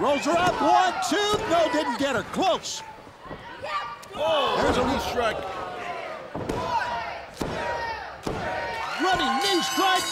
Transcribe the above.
Rolls her up, one, two, no, didn't get her, close. Oh, there's a knee strike. Running knee strike